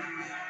Hallelujah.